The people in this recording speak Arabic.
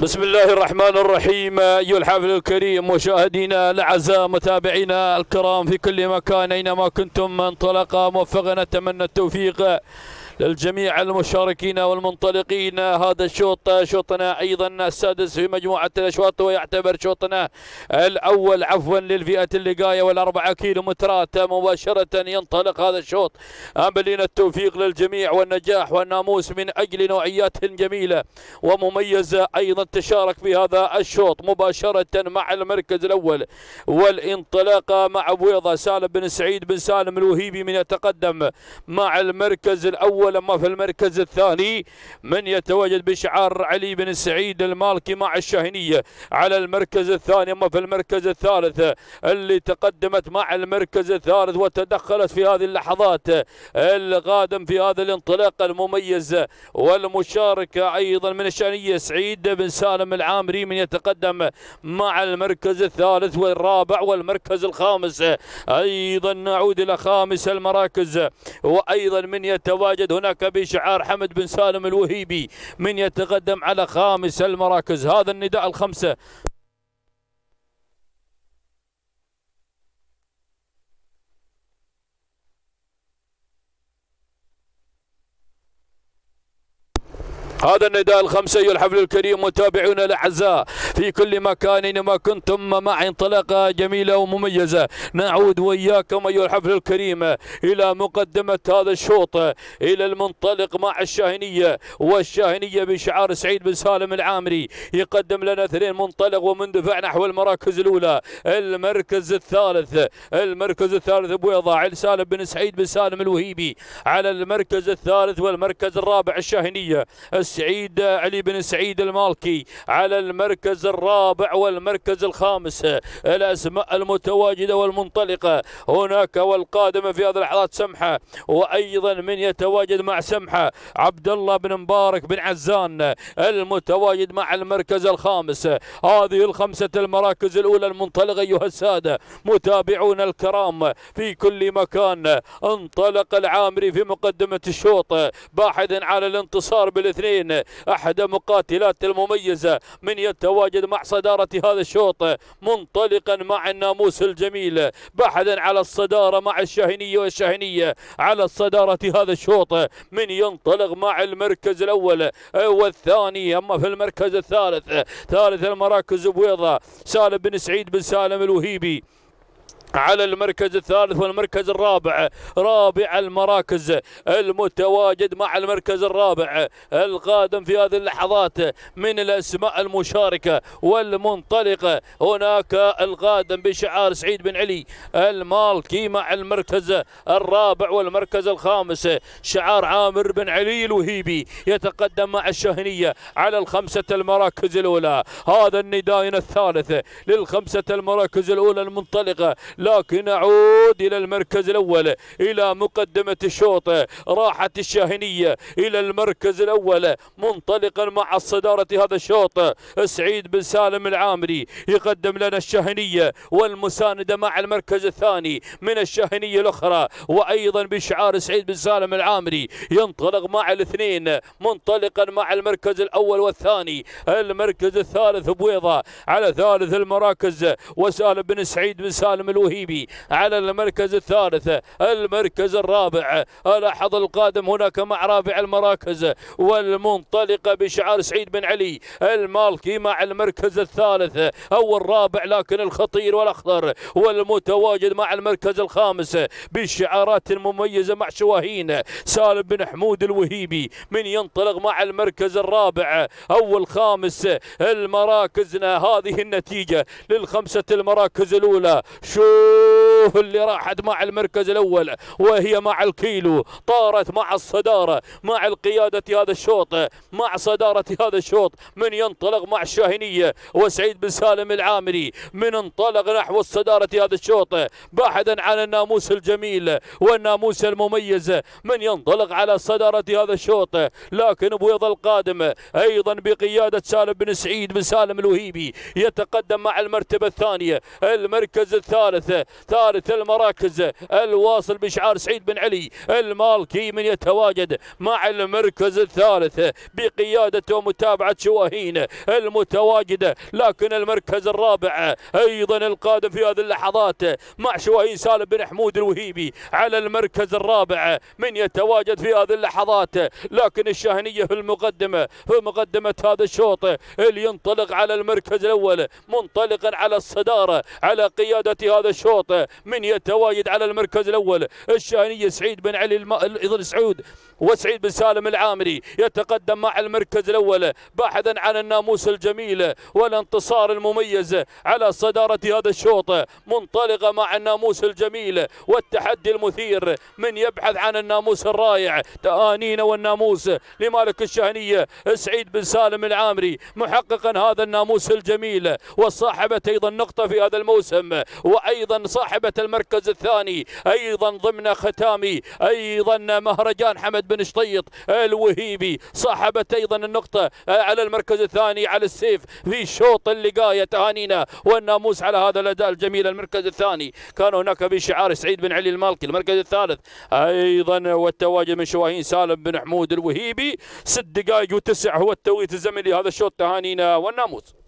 بسم الله الرحمن الرحيم أيها الحافل الكريم مشاهدينا الأعزاء متابعينا الكرام في كل مكان أينما كنتم انطلق موفقا نتمنى التوفيق. للجميع المشاركين والمنطلقين. هذا الشوط شوطنا أيضا السادس في مجموعة الأشواط ويعتبر شوطنا الأول عفوا للفئة اللقاية والأربعة كيلو مترات مباشرة ينطلق هذا الشوط. املين التوفيق للجميع والنجاح والناموس من أجل نوعيات جميلة. ومميزه أيضا تشارك في هذا الشوط مباشرة مع المركز الأول. والانطلاقه مع بويضه سالم بن سعيد بن سالم الوهيبي من يتقدم مع المركز الأول اما في المركز الثاني. من يتواجد بشعار علي بن سعيد المالكي مع الشاهنيه على المركز الثاني أما في المركز الثالث اللي تقدمت مع المركز الثالث وتدخلت في هذه اللحظات القادم في هذا الانطلاق المميز والمشاركه أيضا من الشاهنيه سعيد بن سالم العامري من يتقدم مع المركز الثالث والرابع والمركز الخامس. أيضا نعود إلى خامس المراكز. وأيضا من يتواجد هناك بشعار حمد بن سالم الوهيبي من يتقدم على خامس المراكز. هذا النداء الخمسة. هذا النداء الخمسة أيها الحفل الكريم متابعونا الأعزاء. في كل مكان أينما كنتم مع انطلاقة جميلة ومميزة. نعود وإياكم أيها الحفل الكريم إلى مقدمة هذا الشوط إلى المنطلق مع الشاهنية والشاهنية بشعار سعيد بن سالم العامري. يقدم لنا اثنين منطلق ومندفع نحو المراكز الأولى. المركز الثالث المركز الثالث بويضة علي سالم بن سعيد بن سالم الوهيبي. على المركز الثالث والمركز الرابع الشاهنية سعيد علي بن سعيد المالكي. على المركز الرابع والمركز الخامس. الأسماء المتواجدة والمنطلقة هناك والقادمه في هذه اللحظات سمحة وأيضا من يتواجد مع سمحة عبد الله بن مبارك بن عزان المتواجد مع المركز الخامس. هذه الخمسة المراكز الأولى المنطلقة أيها السادة متابعون الكرام في كل مكان. انطلق العامري في مقدمة الشوط باحثا على الانتصار بالاثنين. أحد مقاتلات المميزة من يتواجد مع صدارة هذا الشوط منطلقا مع الناموس الجميل باحثا على الصدارة مع الشاهنيه والشاهنيه على الصداره هذا الشوط من ينطلق مع المركز الأول والثاني أما في المركز الثالث ثالث المراكز بويضة سالم بن سعيد بن سالم الوهيبي. على المركز الثالث والمركز الرابع رابع المراكز المتواجد مع المركز الرابع القادم في هذه اللحظات من الأسماء المشاركة والمنطلقة. هناك القادم بشعار سعيد بن علي المالكي مع المركز الرابع والمركز الخامس شعار عامر بن علي الوهيبي يتقدم مع الشهنيه على الخمسة المراكز الأولى. هذا النداء الثالث للخمسة المراكز الأولى المنطلقة لكن نعود إلى المركز الأول إلى مقدمة الشوط راحت الشاهنية إلى المركز الأول منطلقا مع الصدارة هذا الشوط. سعيد بن سالم العامري يقدم لنا الشاهنية والمساندة مع المركز الثاني من الشاهنية الأخرى. وأيضا بشعار سعيد بن سالم العامري ينطلق مع الاثنين منطلقا مع المركز الأول والثاني. المركز الثالث بويضة على ثالث المراكز وسالم بن سعيد بن سالم الوهي. الوهيبي على المركز الثالث المركز الرابع. لاحظ القادم هناك مع رابع المراكز والمنطلقة بشعار سعيد بن علي المالكي مع المركز الثالث. أو الرابع لكن الخطير والأخضر والمتواجد مع المركز الخامس بالشعارات المميزة مع شواهين. سالم بن حمود الوهيبي من ينطلق مع المركز الرابع. أو الخامس المراكزنا هذه النتيجة للخمسة المراكز الأولى. شو اللي راحت مع المركز الأول وهي مع الكيلو طارت مع الصدارة مع القيادة هذا الشوط مع صدارة هذا الشوط من ينطلق مع الشاهنيه وسعيد بن سالم العامري من انطلق نحو الصدارة هذا الشوط باحثا عن الناموس الجميل والناموس المميز من ينطلق على صدارة هذا الشوط لكن بويض القادم أيضا بقيادة سالم بن سعيد بن سالم الوهيبي يتقدم مع المرتبة الثانية المركز الثالث ثالث المراكز الواصل بشعار سعيد بن علي المالكي من يتواجد مع المركز الثالث بقيادة ومتابعة شواهين المتواجدة. لكن المركز الرابع أيضا القادم في هذه اللحظات مع شواهين سالم بن حمود الوهيبي على المركز الرابع من يتواجد في هذه اللحظات. لكن الشاهنية في المقدمة في مقدمة هذا الشوط اللي ينطلق على المركز الأول منطلقا على الصدارة على قيادة هذا الشوط من يتواجد على المركز الأول. الشاهنية سعيد بن علي الم... إذن سعود وسعيد بن سالم العامري يتقدم مع المركز الأول باحثا عن الناموس الجميل والانتصار المميز على صدارة هذا الشوط. منطلقة مع الناموس الجميل والتحدي المثير من يبحث عن الناموس الرائع. تآنينا والناموس لمالك الشهنية سعيد بن سالم العامري محققا هذا الناموس الجميل. وصاحبة أيضا نقطة في هذا الموسم وأيضا صاحبة المركز الثاني أيضا ضمن ختامي أيضا مهرجان حمد بن شطيط الوهيبي. صاحبت أيضا النقطة على المركز الثاني على السيف في شوط اللقاء تهانينا والناموس على هذا الأداء الجميل المركز الثاني. كان هناك بشعار سعيد بن علي المالكي المركز الثالث. أيضا والتواجد من شواهين سالم بن حمود الوهيبي. ست دقائق وتسع هو التوقيت الزمني لهذا الشوط تهانينا والناموس.